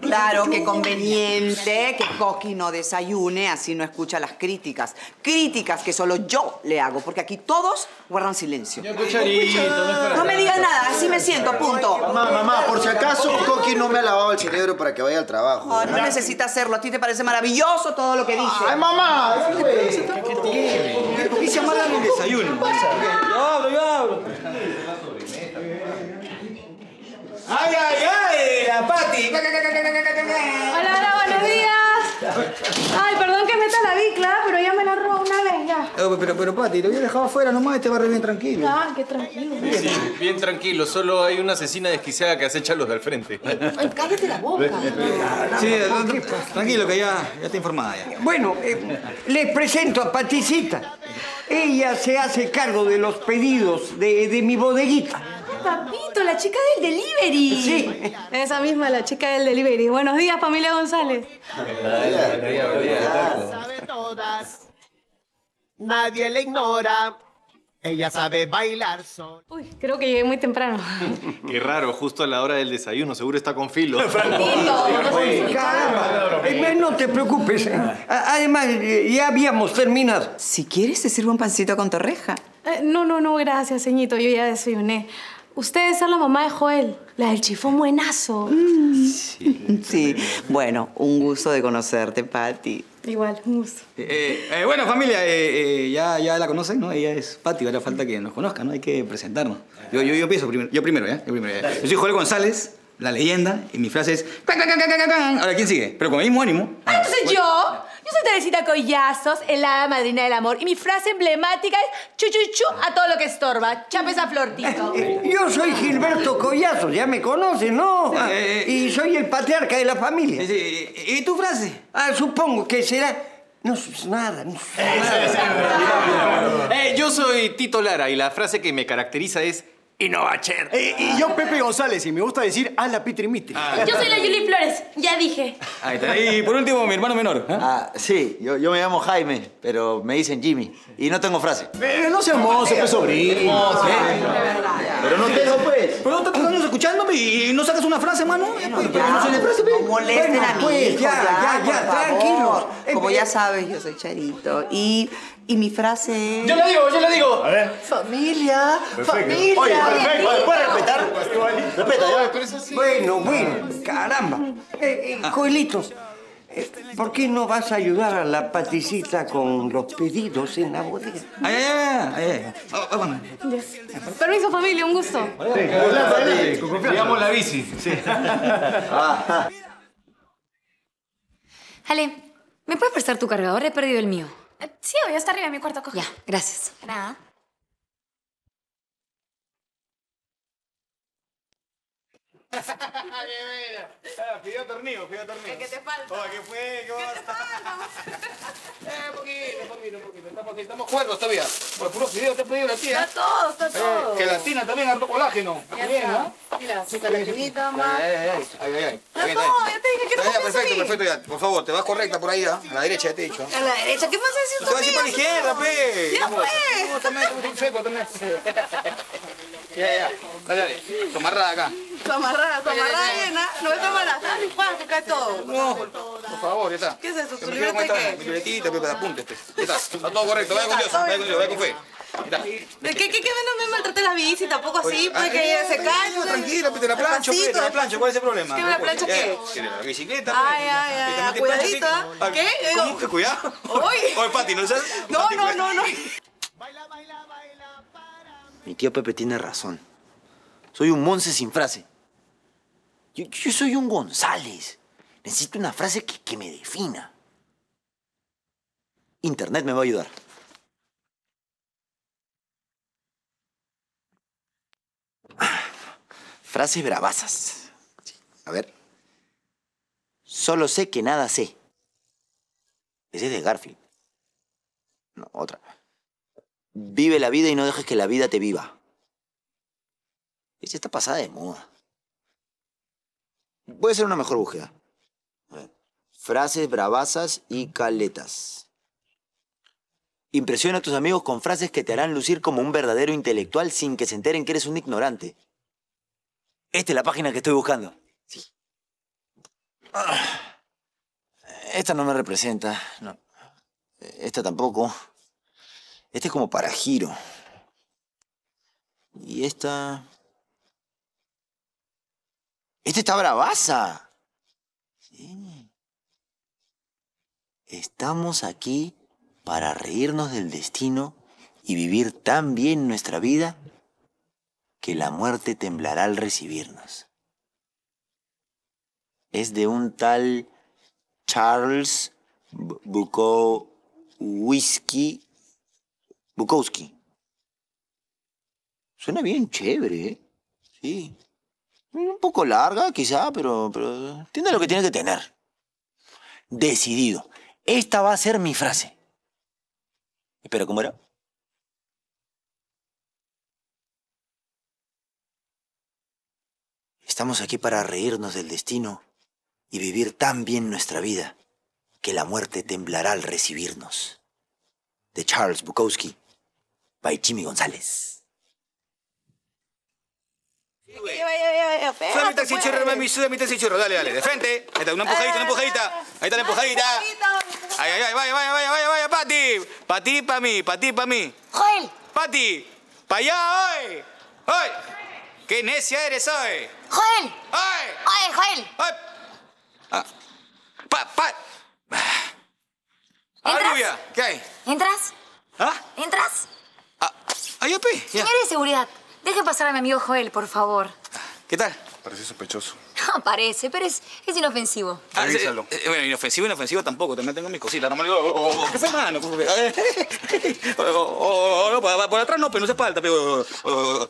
Claro, qué conveniente que Coqui no desayune, así no escucha las críticas. Críticas que solo yo le hago, porque aquí todos guardan silencio. No me digas nada, así me siento, punto. Mamá, mamá, por si acaso, Coqui no me ha lavado el cerebro para que vaya al trabajo. No necesita hacerlo, a ti te parece maravilloso todo lo que dije. ¡Ay, mamá! ¿Qué se llama el desayuno? Yo hablo, yo hablo. ¡Ay, ay, ay! ¡La Pati! Hola, hola, buenos días. Ay, perdón que meta la bicla, pero ya me la robó una Eh, Pero, pero, Pati, lo había dejado afuera nomás, este barrio bien tranquilo. Ah, qué tranquilo. Sí, bien tranquilo, solo hay una asesina desquiciada que acecha a los del frente. Ay, cállate la boca. Sí, eh, tranquilo, que ya, ya está informada ya. Bueno, eh, les presento a Paticita. Ella se hace cargo de los pedidos de, de mi bodeguita. Papito, la chica del delivery. Sí. Esa misma, la chica del delivery. Buenos días, familia González. sabe todas. Nadie le ignora. Ella sabe bailar sola. Uy, creo que llegué muy temprano. Qué raro, justo a la hora del desayuno, seguro está con filo. Caramba, eh, no te preocupes. A- Además, eh, ya habíamos terminado. Si quieres, te sirvo un pancito con torreja. Eh, no, no, no, gracias, ceñito. Yo ya desayuné. Usted es la mamá de Joel, la del chifón buenazo. Sí. Bueno, un gusto de conocerte, Pati. Igual, un gusto. Eh, eh, bueno, familia, eh, eh, ya, ya la conocen, ¿no? Ella es Pati, ahora falta que nos conozcan, ¿no? Hay que presentarnos. Yo, yo, yo empiezo primero, yo primero, ¿ya? Yo primero, ¿ya? Yo soy Joel González, la leyenda, y mi frase es... "Cuac, cuac, cuac, cuac, cuac". Ahora, ¿quién sigue? Pero con el mismo ánimo. Ah, entonces yo. Yo soy Teresita Collazos, el hada madrina del amor. Y mi frase emblemática es chu, chu, chu a todo lo que estorba. Chapes a Flortito. Eh, Yo soy Gilberto Collazo, ya me conocen, ¿no? Ah, y soy el patriarca de la familia. ¿Y tu frase? Ah, supongo que será... No sos nada, no sos Eh, yo soy Tito Lara y la frase que me caracteriza es Innovacher. Eh, y yo, Pepe González, y me gusta decir a la Pitri Mitri. Yo soy la Julie Flores, ya dije. Ahí está. Y por último, mi hermano menor. ¿eh? Ah, sí, yo, yo me llamo Jaime, pero me dicen Jimmy. Y no tengo frase. Eh, no seas mozo, pues sobrino. Pero no tengo, pues. Pero escuchándome y no sacas una frase, mano. Eh, pues, no se le frase, No molesten Bueno, a mi pues, hijo, ya, ya, ya, tranquilos. Como Eh, ya sabes, yo soy Charito. Y, y mi frase es... Yo lo digo, yo lo digo. Familia, familia. Oye, perfecto. ¿Puedes respetar? Respeta, ya. Bueno, bueno, caramba. Eh, eh, Joelito, eh, ¿por qué no vas a ayudar a la paticita con los pedidos en la bodega? Ay, ay, ay. Oh, oh. Permiso, familia, un gusto. Digamos la bici. Ale, ¿me puedes prestar tu cargador? He perdido el mío. Sí, voy está arriba de mi cuarto. Coge. Ya, gracias. Nada. Pidió tornillo, pidió tornillo. ¿Qué te falta? Oye, ¿qué fue? ¿Qué pasa? Eh, poquito, poquito, poquito. Estamos, estamos cuerdos todavía. Por puro video te he pedido la tía. Está todo, está todo. Eh, gelatina también, harto colágeno. Ya Bien. ¿no? Mira, su gelatinita más. Ay, ay, ay. Ay, ay, ay. Ya Bien, todo, bien. ya te dije que no Ya, perfecto, perfecto, ya. Por favor, te vas correcta por ahí, ¿ah? A la derecha, ya te he dicho. A la derecha, ¿qué pasa si Te vas a ir para la izquierda, pe. Ya fue. También, tú. Ya, ya. Dale, dale. Tomarrada acá. Tu amarrada, tu amarrada llena. No me tomas la sal y ¡pam! que cae todo. No, por favor, ya está. ¿Qué es eso? ¿Tu libreta qué? Mi libretita, Pepe, de apuntes, pe. Ya está. Está todo correcto. Vaya con Dios, vaya con Dios, vaya con fe. ¿De qué, qué, qué no me maltrate la bici? Tampoco así, pues que ella se cae. no, Tranquila, pe, te la plancho, pe, te la plancho. ¿Cuál es el problema? ¿Qué me la plancha qué? La bicicleta. Ay, ay, ay, cuidadito. ¿Qué? ¿Cómo que cuidado? Oye. Oye, Pati, ¿no sabes? No, no, no, no. Mi tío Pepe tiene razón. Soy un Monse sin frase. Yo, soy un González. Necesito una frase que, me defina. Internet me va a ayudar. Ah, Frases bravasas. Sí, A ver. Solo sé que nada sé. Ese es de Garfield. No, otra. Vive la vida y no dejes que la vida te viva. Esa está pasada de moda. Puede ser una mejor búsqueda. Frases bravasas y caletas. Impresiona a tus amigos con frases que te harán lucir como un verdadero intelectual sin que se enteren que eres un ignorante. Esta es la página que estoy buscando. Sí. Esta no me representa. No. Esta tampoco. Esta es como para giro. Y esta... Esta está bravaza. Sí. Estamos aquí para reírnos del destino y vivir tan bien nuestra vida que la muerte temblará al recibirnos. Es de un tal Charles Bu- Bukowski. Bukowski. Suena bien chévere, ¿eh? Sí. Un poco larga, quizá, pero, pero tiene lo que tiene que tener. Decidido. Esta va a ser mi frase. Espera, ¿cómo era? Estamos aquí para reírnos del destino y vivir tan bien nuestra vida que la muerte temblará al recibirnos. De Charles Bukowski, by Jimmy González. Súbeme taxi churro, mami, súbeme taxi churro. Dale, dale, de frente. Ahí está, una empujadita, una empujadita. Ahí está la empujadita. Ay, ay, ay, vaya, vaya, vaya, vaya, vaya, Pati. Pa' ti, pa' mí, pa' ti, pa' mí. Joel, Pati, pa' allá hoy. ¡Hoy! ¡Qué necia eres hoy! Joel, ¡Hoy! Joel, Joel. ¡Hoy! Ah, pa, pa. Ah, ¿Entras? ¿qué hay? ¿Entras? ¿Ah? ¿Entras? Ape, ya. Señor de seguridad, deje pasar a mi amigo Joel, por favor. ¿Qué tal? Parece sospechoso. No parece, pero es, es inofensivo. Ah, eh, bueno, inofensivo, inofensivo tampoco. También tengo mis cositas. No me digo, oh, oh, ¿qué fue, mano? Oh, oh, oh, no, por, por atrás no, pero no se falta. Pero, oh, oh, oh.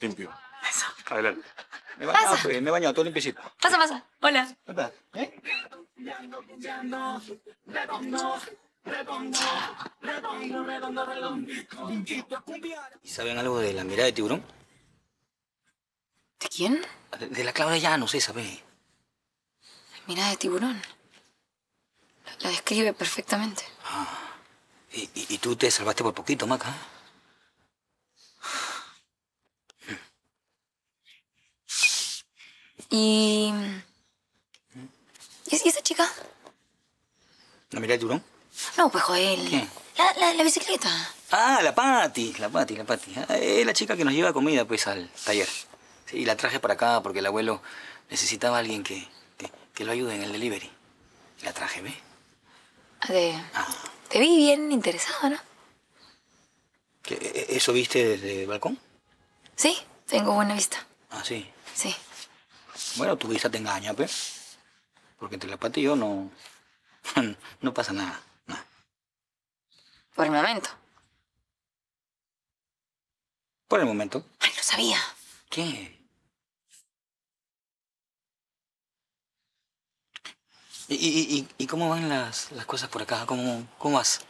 Limpio. Adelante. Me he bañado, Pasa. pues, me he bañado todo limpiecito. Pasa, pasa. Hola. ¿Qué tal? ¿Eh? ¿Y saben algo de la mirada de tiburón? ¿De quién? De, de la Claudia ya no sé, ¿sabe? Mirada de tiburón. La, la describe perfectamente. Y, y- y tú te salvaste por poquito, Maca. Y... ¿Y y esa chica? ¿La mirada de tiburón? No, pues Joel. ¿Qué? La, la, la bicicleta. Ah, la Pati, la Pati, la Pati. Ah, Es la chica que nos lleva comida, pues, al taller. Sí, y la traje para acá porque el abuelo necesitaba a alguien que, que, que lo ayude en el delivery. La traje, ¿ve? De... Te vi bien interesado, ¿no? ¿Qué, e- ¿Eso viste desde el balcón? Sí, tengo buena vista. Ah, sí. Sí. Bueno, tu vista te engaña, pues. Porque entre la Pati y yo no... no pasa nada. Por el momento. Por el momento. Ay, lo sabía. ¿Qué? ¿Y, y, y, y cómo van las, las cosas por acá? ¿Cómo, cómo vas?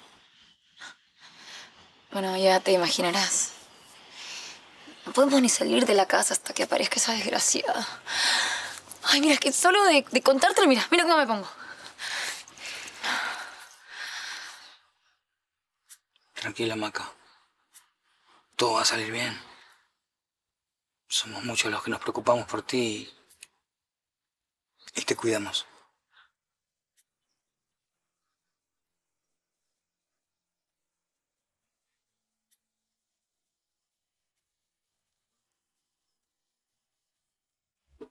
Bueno, ya te imaginarás. No podemos ni salir de la casa hasta que aparezca esa desgraciada. Ay, mira, es que solo de, de contártelo, mira, mira cómo me pongo. Tranquila, Maca. Todo va a salir bien. Somos muchos los que nos preocupamos por ti y te cuidamos.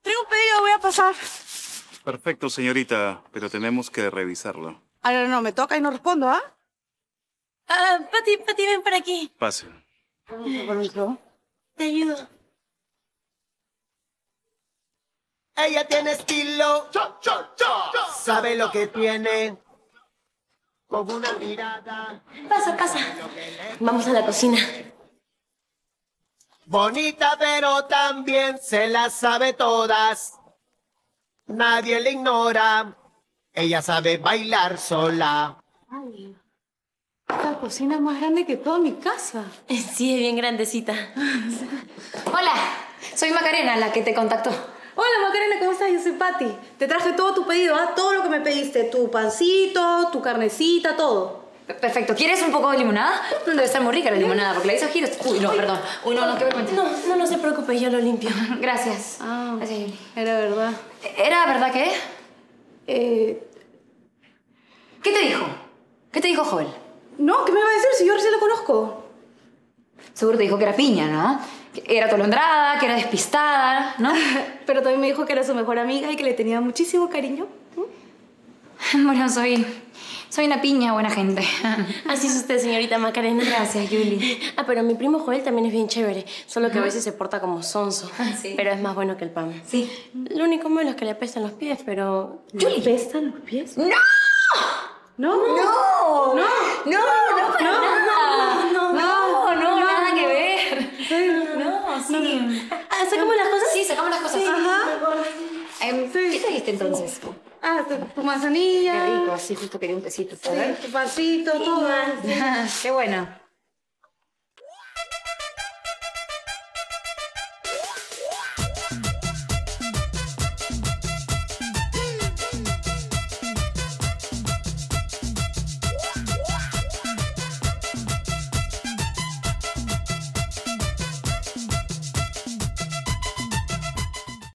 Tengo un pedido, voy a pasar. Perfecto, señorita, pero tenemos que revisarlo. Ah, no, no, me toca y no respondo, ¿ah? Ah, Pati, Pati, ven para aquí. Pase. Te ayudo. Ella tiene estilo. Sabe lo que tiene. Con una mirada. Pasa, pasa. Vamos a la cocina. Bonita, pero también se las sabe todas. Nadie le ignora. Ella sabe bailar sola. La cocina es más grande que toda mi casa. Sí, es bien grandecita. Hola, soy Macarena, la que te contactó. Hola Macarena, ¿cómo estás? Yo soy Patti. Te traje todo tu pedido, ¿ah? Todo lo que me pediste. Tu pancito, tu carnecita, todo. Perfecto. ¿Quieres un poco de limonada? Debe estar muy rica la limonada, porque la hizo giros. Uy, no, perdón. Uy, no, no, qué vergüenza. No, no, no se preocupe, yo lo limpio. Gracias. Ah, Gracias, Yuli. era verdad. ¿Era verdad qué? Eh, ¿Qué te dijo? ¿Qué te dijo Joel? No, ¿qué me va a decir si yo recién lo conozco? Seguro te dijo que era piña, ¿no? Que era tolondrada, que era despistada, ¿no? Pero también me dijo que era su mejor amiga y que le tenía muchísimo cariño. Bueno, soy... Soy una piña buena gente. Así es usted, señorita Macarena. Gracias, Yuli. Ah, pero mi primo Joel también es bien chévere, solo que a veces se porta como sonso. Sí. Pero es más bueno que el pan. Sí. Lo único malo es que le apestan los pies, pero... ¿Le apestan los pies? ¡No! No. ¡No! ¡No! ¡No! ¡No para nada! no, no, no, nada que ver. No, sí. Ah, ¿sacamos las cosas? Sí, sacamos las cosas. Em, ¿Qué trajiste entonces? Ah, tu, manzanilla. Qué rico, así justo quería un besito. Sí, tu pancito, todo. Qué bueno.